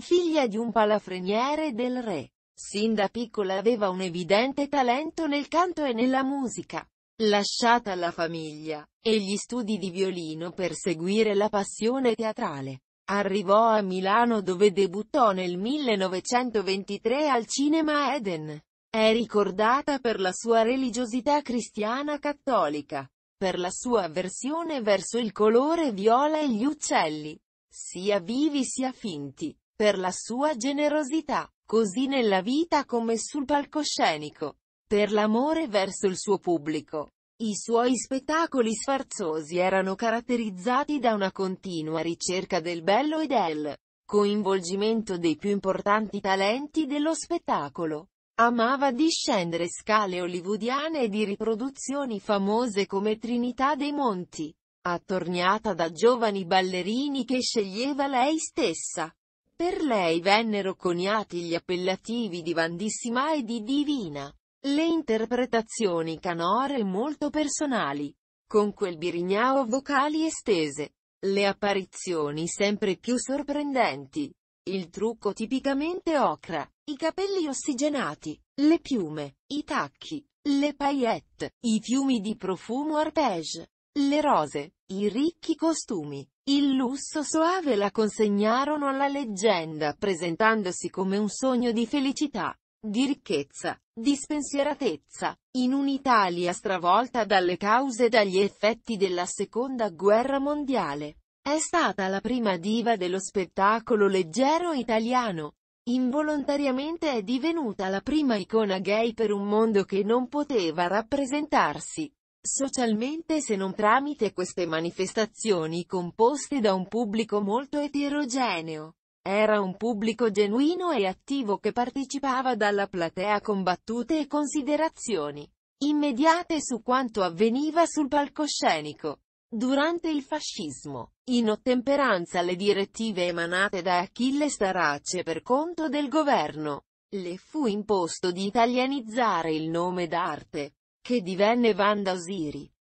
figlia di un palafreniere del re. Sin da piccola aveva un evidente talento nel canto e nella musica. Lasciata la famiglia e gli studi di violino per seguire la passione teatrale, arrivò a Milano dove debuttò nel 1923 al Cinema Eden. È ricordata per la sua religiosità cristiana cattolica, per la sua avversione verso il colore viola e gli uccelli, sia vivi sia finti, per la sua generosità, così nella vita come sul palcoscenico, per l'amore verso il suo pubblico. I suoi spettacoli sfarzosi erano caratterizzati da una continua ricerca del bello e del coinvolgimento dei più importanti talenti dello spettacolo. Amava discendere scale hollywoodiane e di riproduzioni famose come Trinità dei Monti, attorniata da giovani ballerini che sceglieva lei stessa. Per lei vennero coniati gli appellativi di Vandissima e di Divina. Le interpretazioni canore molto personali, con quel birignao vocali estese, le apparizioni sempre più sorprendenti, il trucco tipicamente ocra, i capelli ossigenati, le piume, i tacchi, le paillette, i fiumi di profumo arpège, le rose, i ricchi costumi, il lusso soave la consegnarono alla leggenda presentandosi come un sogno di felicità, di ricchezza, di spensieratezza, in un'Italia stravolta dalle cause e dagli effetti della seconda guerra mondiale. È stata la prima diva dello spettacolo leggero italiano. Involontariamente è divenuta la prima icona gay per un mondo che non poteva rappresentarsi socialmente se non tramite queste manifestazioni composte da un pubblico molto eterogeneo. Era un pubblico genuino e attivo che partecipava dalla platea con battute e considerazioni immediate su quanto avveniva sul palcoscenico. Durante il fascismo, in ottemperanza alle direttive emanate da Achille Starace per conto del governo, le fu imposto di italianizzare il nome d'arte, che divenne Vanda Osiri.